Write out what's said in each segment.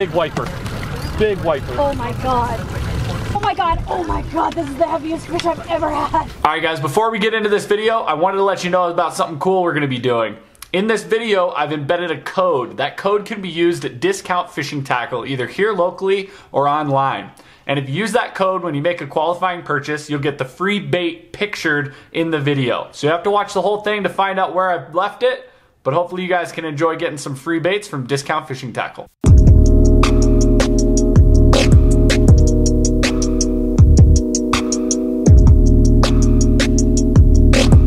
Big wiper. Big wiper. Oh my god. Oh my god. Oh my god. This is the heaviest fish I've ever had. All right, guys, before we get into this video, I wanted to let you know about something cool we're gonna be doing. In this video, I've embedded a code. That code can be used at Discount Fishing Tackle, either here locally or online. And if you use that code when you make a qualifying purchase, you'll get the free bait pictured in the video. So you have to watch the whole thing to find out where I've left it, but hopefully you guys can enjoy getting some free baits from Discount Fishing Tackle.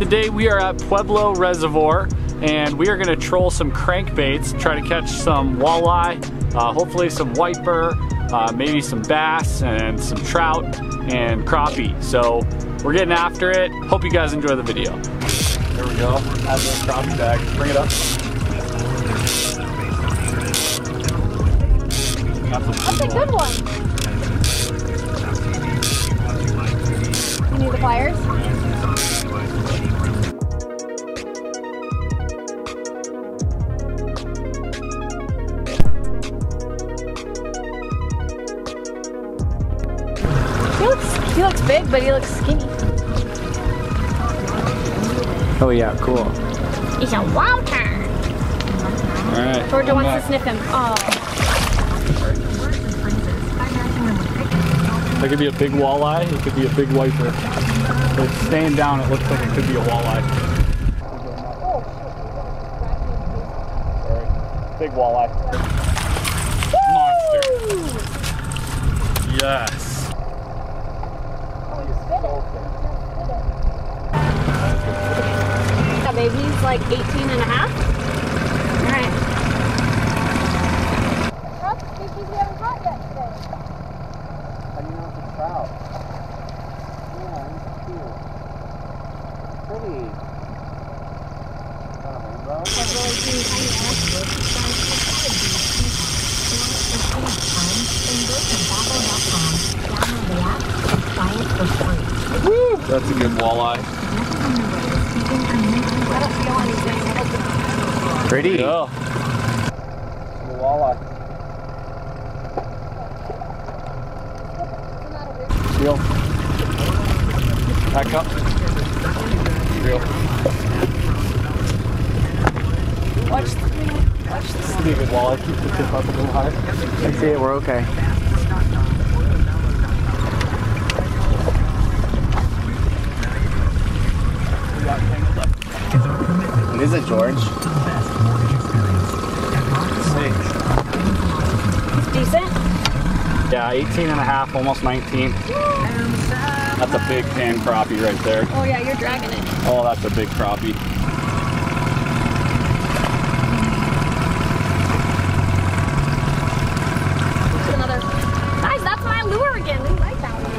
Today we are at Pueblo Reservoir and we are gonna troll some crankbaits, try to catch some walleye, uh, hopefully some wiper, uh, maybe some bass and some trout and crappie. So we're getting after it. Hope you guys enjoy the video. There we go. Add the crappie bag. Bring it up. That's a good one. You need the pliers? Looks, looks big, but he looks skinny. Oh yeah, cool. He's a Walter. All right. Georgia wants to sniff him. Oh. That could be a big walleye. It could be a big wiper. But staying down. It looks like it could be a walleye. Big walleye. Monster. Yes. Like 18 and a half. All right. Trout species we haven't caught yet today. How do you know it's a trout? Yeah, it's cute. Pretty. Got a rainbow? That's a good walleye. I don't feel anything. Pretty. Yeah. The walleye. Reel. Back up. Reel. Watch the watch This is a good walleye. Keep the tip up a little high. I see it, we're okay. It George. Decent. Yeah, 18 and a half, almost 19. That's a big pan crappie right there. Oh yeah, you're dragging it. Oh, that's a big crappie. Another. Guys, that's my lure again. Ooh, I found one.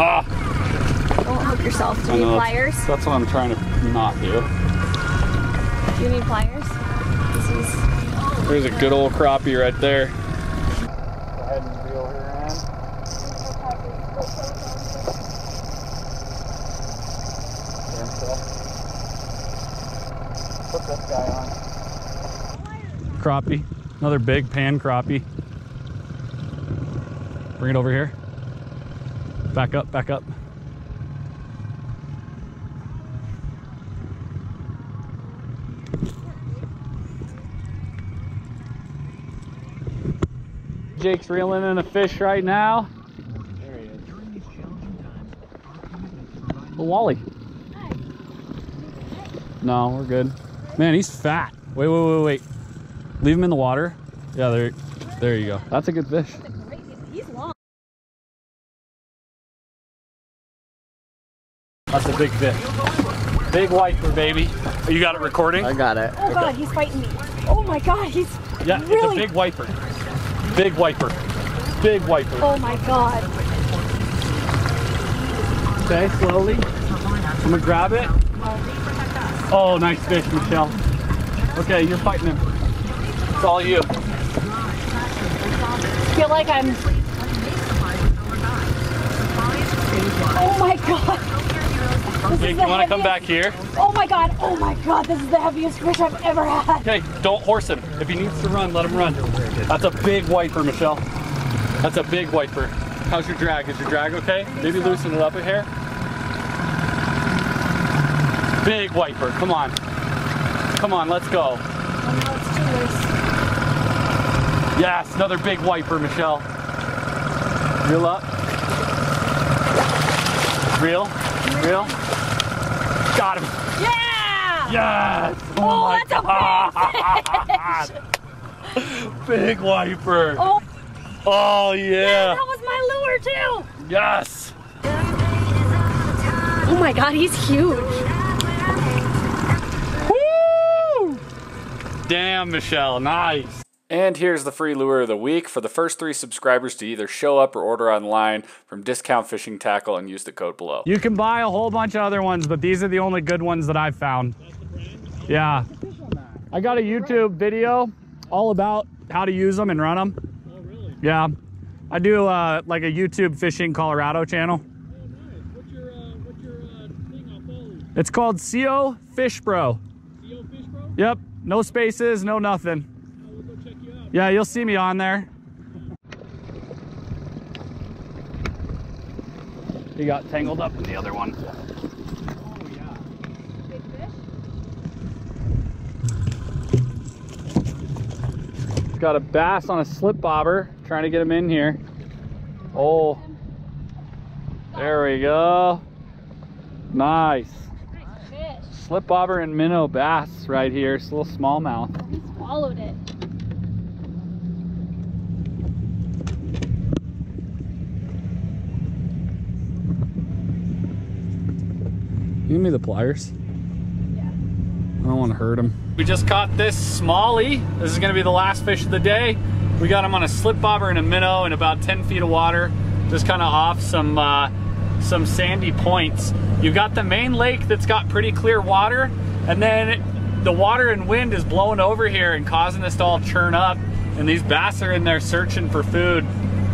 Ah, Don't hook yourself. Do I you need pliers? That's, that's what I'm trying to not do. Do you need pliers? This is. There's a good old crappie right there. Go ahead and reel her in. Put this guy on. Crappie, another big pan crappie. Bring it over here. Back up, back up. Jake's reeling in a fish right now. There he is. A wally. No, we're good. Man, he's fat. Wait, wait, wait, wait. Leave him in the water. Yeah, there, there you go. That's a good fish. He's long. That's a big fish. Big wiper, baby. You got it recording? I got it. Oh god, he's fighting me. Oh my god, he's Yeah, really. it's a big wiper. Big wiper. Big wiper. Oh my god. Okay, slowly. I'm gonna grab it. Oh, nice fish, Michelle. Okay, you're fighting him. It's all you. feel like I'm. Oh my god. Hey, you want to come back here? Oh my god, oh my god, this is the heaviest fish I've ever had. Okay, don't horse him. If he needs to run, let him run. That's a big wiper, Michelle. That's a big wiper. How's your drag? Is your drag okay? Maybe loosen it up a hair. Big wiper. Come on. Come on, let's go. Oh no. Yes, another big wiper, Michelle. Reel up. Reel. Reel. Got him. Yeah! Yes. Oh, oh my that's a God. big wiper. Oh, Oh yeah, yeah. that was my lure too. Yes. Oh my god, he's huge. Woo! Damn, Michelle, nice. And here's the free lure of the week for the first three subscribers to either show up or order online from Discount Fishing Tackle and use the code below. You can buy a whole bunch of other ones, but these are the only good ones that I've found. Yeah. I got a YouTube video all about how to use them and run them. Oh, really? Yeah. I do uh, like a YouTube Fishing Colorado channel. Oh, nice. What's your, uh, what's your uh, thing I'll follow you? It's called CO Fish Bro. CO Fish Bro? Yep. No spaces, no nothing. Oh, we'll go check you out. Yeah, you'll see me on there. He got tangled up in the other one. Oh, yeah. Big fish? Got a bass on a slip bobber, trying to get him in here. Oh, there we go. Nice. Nice. Slip bobber and minnow bass right here. It's a little smallmouth. He swallowed it. Give me the pliers. I don't want to hurt him. We just caught this smallie. This is gonna be the last fish of the day. We got him on a slip bobber and a minnow in about 10 feet of water, just kind of off some uh, some sandy points. You've got the main lake that's got pretty clear water, and then the water and wind is blowing over here and causing this to all churn up. And these bass are in there searching for food,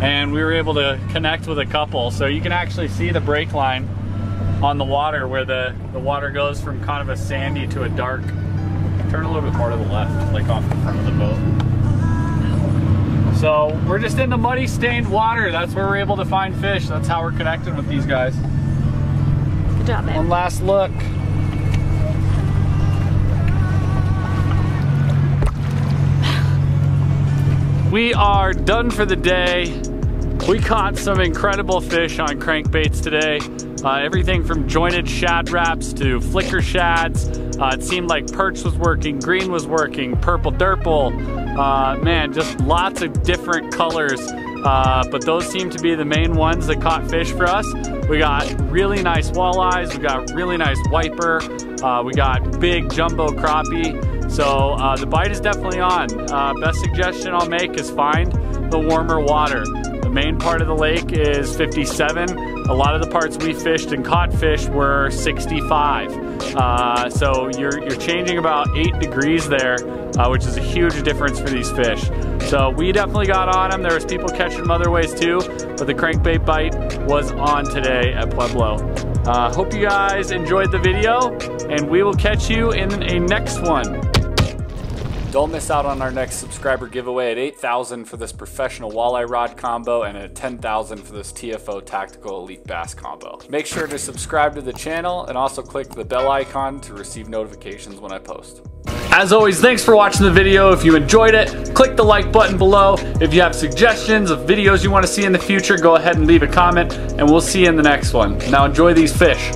and we were able to connect with a couple. So you can actually see the break line on the water where the, the water goes from kind of a sandy to a dark. Turn a little bit more to the left, like off the front of the boat. So we're just in the muddy stained water. That's where we're able to find fish. That's how we're connecting with these guys. Good job, man. One last look. We are done for the day. We caught some incredible fish on crankbaits today. Uh, everything from jointed shad raps to flicker shads. Uh, it seemed like perch was working, green was working, purple durple. Uh, man, just lots of different colors. Uh, but those seem to be the main ones that caught fish for us. We got really nice walleyes. We got really nice wiper. Uh, we got big jumbo crappie. So uh, the bite is definitely on. Best suggestion I'll make is find the warmer water. Main part of the lake is 57. A lot of the parts we fished and caught fish were 65. Uh, so you're, you're changing about eight degrees there, uh, which is a huge difference for these fish. So we definitely got on them. There was people catching them other ways too, but the crankbait bite was on today at Pueblo. Uh, hope you guys enjoyed the video, and we will catch you in a next one. Don't miss out on our next subscriber giveaway at 8,000 for this professional walleye rod combo and at 10,000 for this TFO tactical elite bass combo. Make sure to subscribe to the channel and also click the bell icon to receive notifications when I post. As always, thanks for watching the video. If you enjoyed it, click the like button below. If you have suggestions of videos you want to see in the future, go ahead and leave a comment and we'll see you in the next one. Now enjoy these fish.